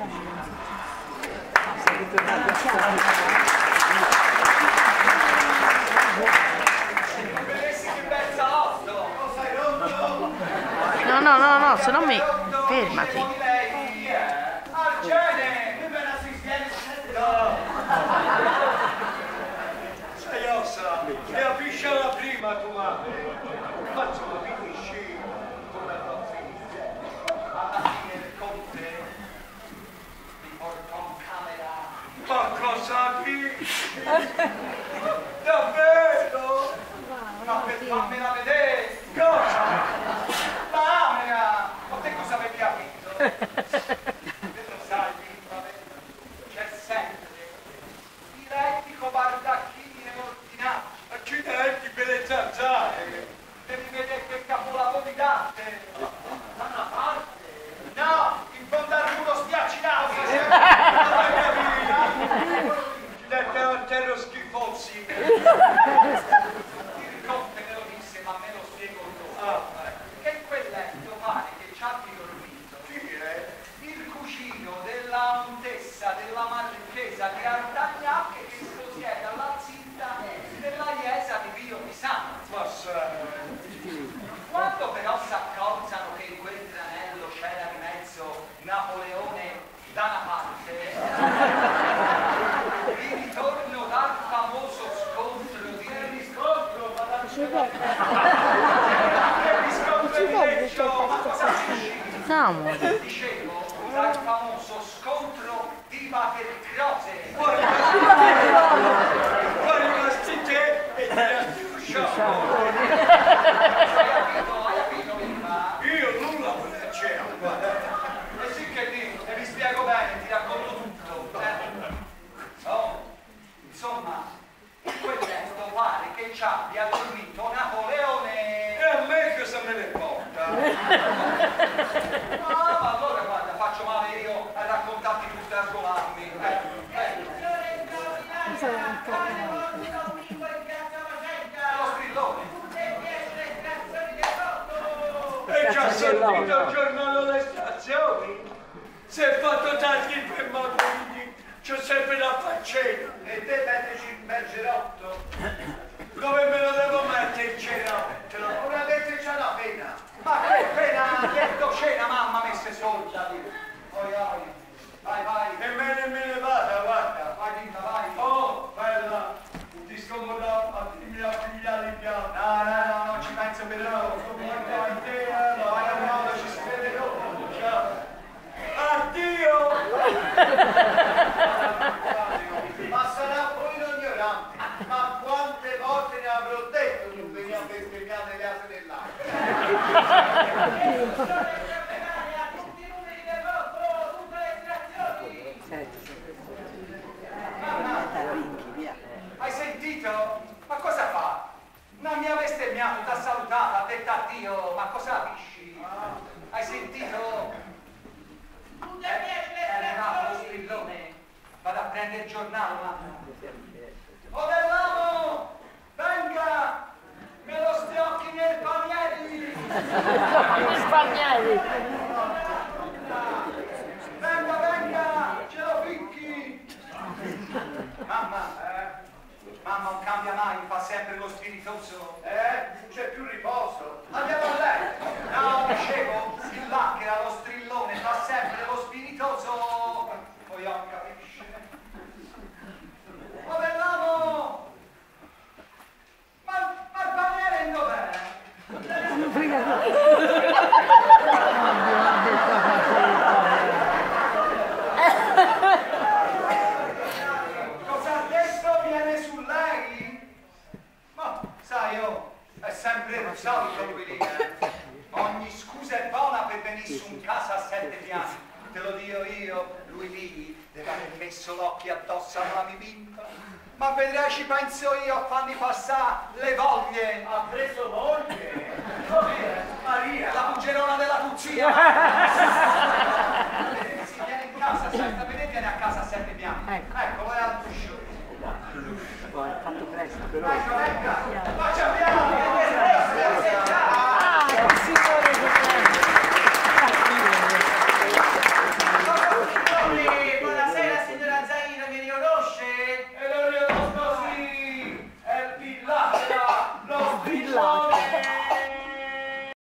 No, no, no, no, se no mi... Fermati. Happy days. Go! Marchesa di Artagnac che si possiede alla zinta della Iesa di Pio di Santo. Quando però si accorzano che in quel tranello c'era di mezzo Napoleone da una parte, di ritorno dal famoso scontro di riscontro, ma dal riscontro di Leccio, ma cosa dici? No, amore. Dicevo, dal famoso scontro di Vatercrose. Fuori questi te e un sciocco. Io nulla c'era, guarda. E sì che dico, te vi spiego bene, ti racconto tutto. eh. Oh, insomma, quel letto pare che ci abbia dormito Napoleone. E a me cosa me ne porta? No, ma allora guarda, faccio male io a raccontarti tutto e a sgolarmi. Eh, eh. Lo strillone. E già sentito il giornale delle stazioni? Si è fatto tanti fermatori, c'ho sempre la faccina. E te metteci il bel gerotto? Dove me lo devo mettere il gerotto? Una metterci alla pena. Ma che pena, detto cena, mamma messe soldi. Oi, oi. Vai, vai. E me ne me ne vada, guarda. Vai, Dinda, vai. Oh, bella. Ti scomoda a dirmi la figlia di piano. No, no, no, non ci penso per ora. Guarda, vai te, eh, vai a modo, ci si vede dopo. Ciao. Addio! Ma sarà poi un. Ma quante volte ne avrò detto non veniva a bestemmiare le? Hai sentito? Ma cosa fa? Non mi ha bestemmiato, ti ha salutato, ha detto addio, ma cosa capisci? Prendere il giornale, mamma. Oh bell'uomo! Venga! Me lo stiocchi nel panieri! Spagnoli. Venga, venga! Ce lo picchi! Mamma, eh? Mamma non cambia mai, fa sempre lo spiritoso. Eh? Non c'è più riposo. Andiamo a letto. No, dicevo, il là che era lo strillone fa sempre lo spiritoso. Poi ho capisce. Oh bell'uomo! Ma, ma il paniere dov'è? Cosa ha detto viene su lei? Ma sai, oh, è sempre il solito lui lì, eh. Ogni scusa è buona per venire su in casa a sette piani. Te lo dico io, lui lì deve aver messo l'occhio addosso alla mia bimba. Ma vedrai ci penso io a farmi passare le voglie. Ha preso voglie? Maria. La bugerona della cucina. Ecco, ecco, faccia piano!